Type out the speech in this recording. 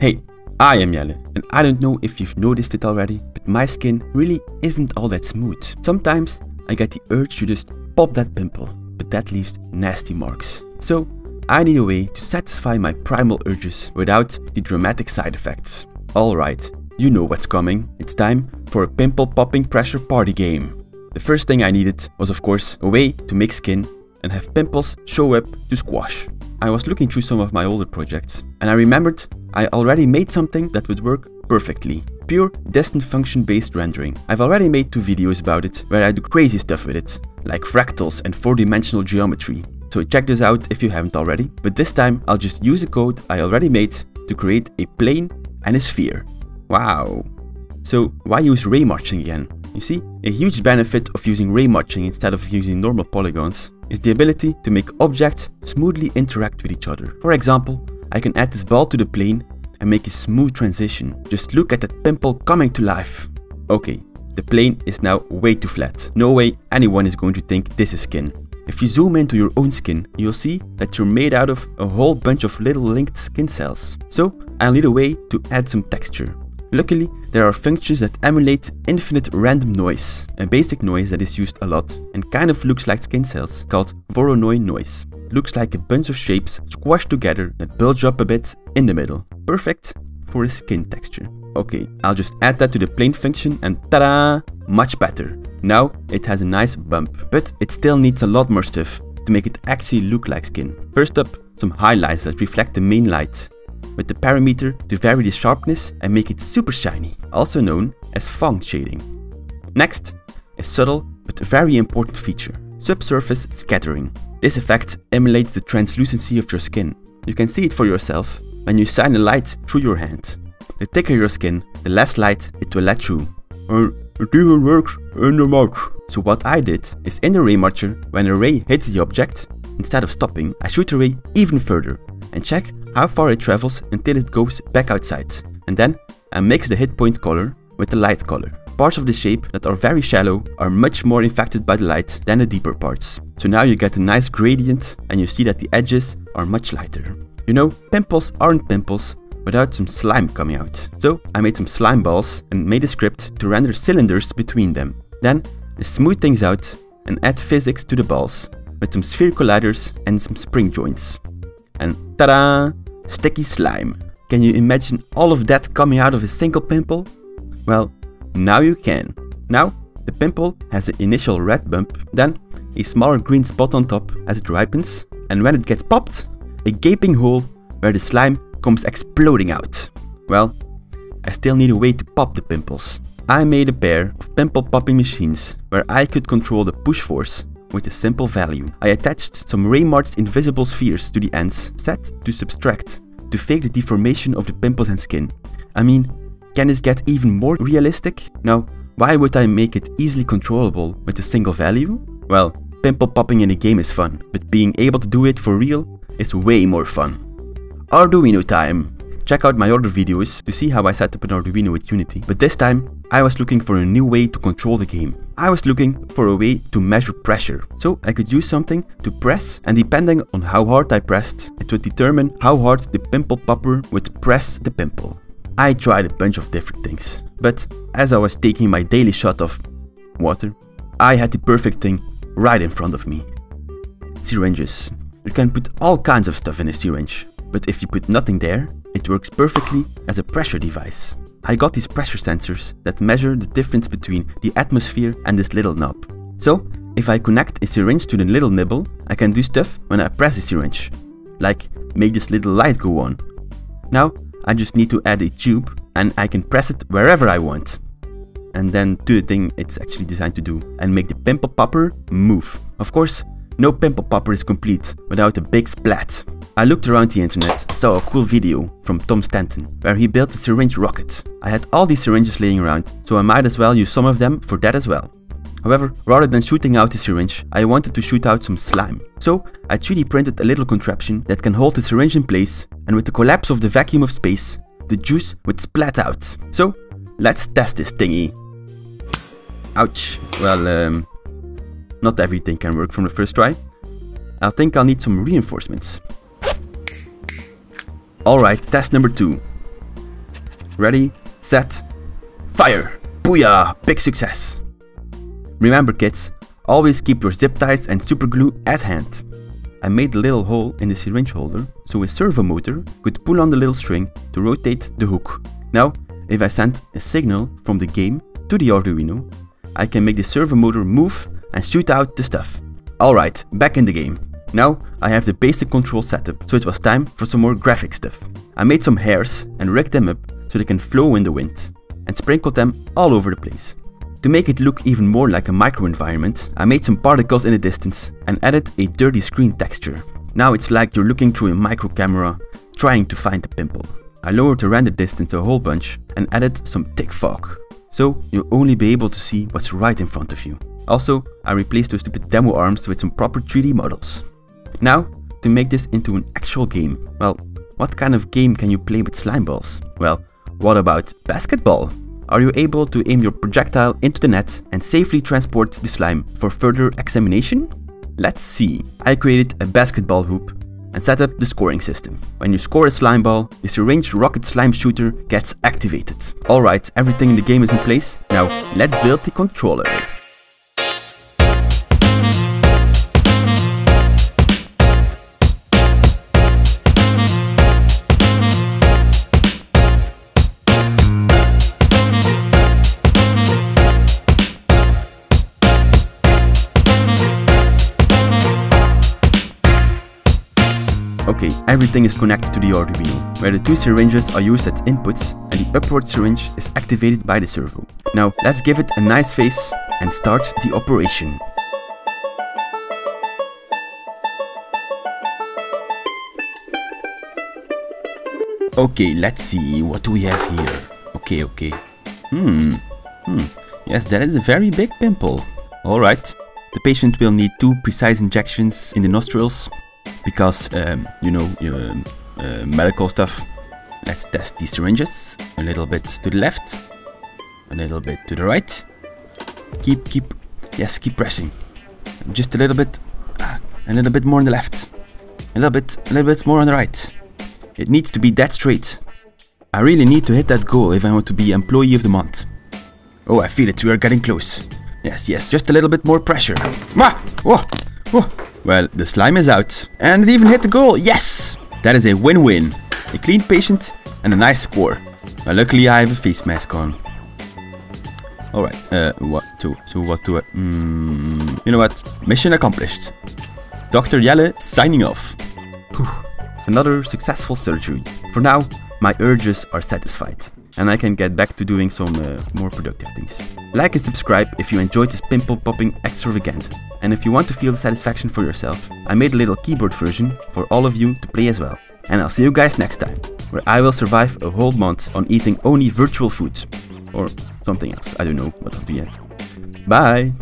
Hey, I am Jelle, and I don't know if you've noticed it already, but my skin really isn't all that smooth. Sometimes I get the urge to just pop that pimple, but that leaves nasty marks. So I need a way to satisfy my primal urges without the dramatic side effects. Alright, you know what's coming. It's time for a pimple popping pressure party game. The first thing I needed was of course a way to make skin and have pimples show up to squash. I was looking through some of my older projects and I remembered I already made something that would work perfectly. Pure distance function based rendering. I've already made two videos about it where I do crazy stuff with it, like fractals and 4-dimensional geometry. So check this out if you haven't already. But this time I'll just use the code I already made to create a plane and a sphere. Wow. So why use ray marching again? You see, a huge benefit of using ray marching instead of using normal polygons is the ability to make objects smoothly interact with each other. For example, I can add this ball to the plane and make a smooth transition. Just look at that pimple coming to life. Okay, the plane is now way too flat. No way anyone is going to think this is skin. If you zoom into your own skin, you'll see that you're made out of a whole bunch of little linked skin cells. So I'll need a way to add some texture. Luckily, there are functions that emulate infinite random noise, a basic noise that is used a lot and kind of looks like skin cells, called Voronoi noise. Looks like a bunch of shapes squashed together that bulge up a bit in the middle. Perfect for a skin texture. Okay, I'll just add that to the plane function and ta-da! Much better. Now it has a nice bump, but it still needs a lot more stuff to make it actually look like skin. First up, some highlights that reflect the main light with the parameter to vary the sharpness and make it super shiny, also known as Phong shading. Next, a subtle but very important feature, subsurface scattering. This effect emulates the translucency of your skin. You can see it for yourself when you shine a light through your hand. The thicker your skin, the less light it will let through. Or it even works in the mouth. So what I did is in the ray marcher, when a ray hits the object, instead of stopping, I shoot the ray even further and check how far it travels until it goes back outside. And then uh, I mix the hit point color with the light color. Parts of the shape that are very shallow are much more infected by the light than the deeper parts. So now you get a nice gradient and you see that the edges are much lighter. You know, pimples aren't pimples without some slime coming out. So I made some slime balls and made a script to render cylinders between them. Then I smooth things out and add physics to the balls with some sphere colliders and some spring joints. And ta-da! Sticky slime. Can you imagine all of that coming out of a single pimple? Well, now you can. Now, the pimple has an initial red bump, then a smaller green spot on top as it ripens, and when it gets popped, a gaping hole where the slime comes exploding out. Well, I still need a way to pop the pimples. I made a pair of pimple popping machines where I could control the push force with a simple value. I attached some Raymarched invisible spheres to the ends, set to subtract, to fake the deformation of the pimples and skin. I mean, can this get even more realistic? Now, why would I make it easily controllable with a single value? Well, pimple popping in a game is fun, but being able to do it for real is way more fun. Arduino time! Check out my other videos to see how I set up an Arduino with Unity, but this time I was looking for a new way to control the game. I was looking for a way to measure pressure, so I could use something to press and depending on how hard I pressed, it would determine how hard the pimple popper would press the pimple. I tried a bunch of different things, but as I was taking my daily shot of water, I had the perfect thing right in front of me. Syringes. You can put all kinds of stuff in a syringe, but if you put nothing there, it works perfectly as a pressure device. I got these pressure sensors that measure the difference between the atmosphere and this little knob. So, if I connect a syringe to the little nibble, I can do stuff when I press the syringe, like make this little light go on. Now, I just need to add a tube and I can press it wherever I want. And then do the thing it's actually designed to do and make the pimple popper move. Of course, no pimple popper is complete without a big splat. I looked around the internet, saw a cool video from Tom Stanton, where he built a syringe rocket. I had all these syringes laying around, so I might as well use some of them for that as well. However, rather than shooting out the syringe, I wanted to shoot out some slime. So, I 3D printed a little contraption that can hold the syringe in place, and with the collapse of the vacuum of space, the juice would splat out. So, let's test this thingy. Ouch. Well, um, not everything can work from the first try. I think I'll need some reinforcements. Alright, test number 2. Ready, set, fire! Booyah! Big success! Remember kids, always keep your zip ties and super glue as hand. I made a little hole in the syringe holder so a servo motor could pull on the little string to rotate the hook. Now, if I send a signal from the game to the Arduino, I can make the servo motor move and shoot out the stuff. Alright, back in the game. Now I have the basic control setup, so it was time for some more graphic stuff. I made some hairs and rigged them up so they can flow in the wind, and sprinkled them all over the place. To make it look even more like a microenvironment, I made some particles in the distance and added a dirty screen texture. Now it's like you're looking through a micro camera, trying to find the pimple. I lowered the render distance a whole bunch and added some thick fog, so you'll only be able to see what's right in front of you. Also, I replaced those stupid demo arms with some proper 3D models. Now, to make this into an actual game, well, what kind of game can you play with slime balls? Well, what about basketball? Are you able to aim your projectile into the net and safely transport the slime for further examination? Let's see. I created a basketball hoop and set up the scoring system. When you score a slime ball, the syringe rocket slime shooter gets activated. Alright, everything in the game is in place. Now, let's build the controller. Everything is connected to the Arduino, where the two syringes are used as inputs and the upward syringe is activated by the servo. Now, let's give it a nice face and start the operation. Okay, let's see, what do we have here? Okay, okay. Hmm, hmm, yes, that is a very big pimple. Alright, the patient will need two precise injections in the nostrils because um, you know uh, medical stuff. Let's test these syringes. A little bit to the left, a little bit to the right. Keep, keep, yes, keep pressing. Just a little bit, a little bit more on the left. A little bit, a little bit more on the right. It needs to be that straight. I really need to hit that goal if I want to be employee of the month. Oh, I feel it. We are getting close. Yes, yes, just a little bit more pressure. Ah! Whoa! Whoa! Well, the slime is out. And it even hit the goal. Yes! That is a win-win. A clean patient and a nice score. Well, luckily I have a face mask on. Alright, uh, what to, so what mm, you know what, mission accomplished. Dr. Jelle signing off. Whew. Another successful surgery. For now, my urges are satisfied and I can get back to doing some uh, more productive things. Like and subscribe if you enjoyed this pimple popping extravaganza. And if you want to feel the satisfaction for yourself, I made a little keyboard version for all of you to play as well. And I'll see you guys next time, where I will survive a whole month on eating only virtual food. Or something else, I don't know what I'll do yet. Bye!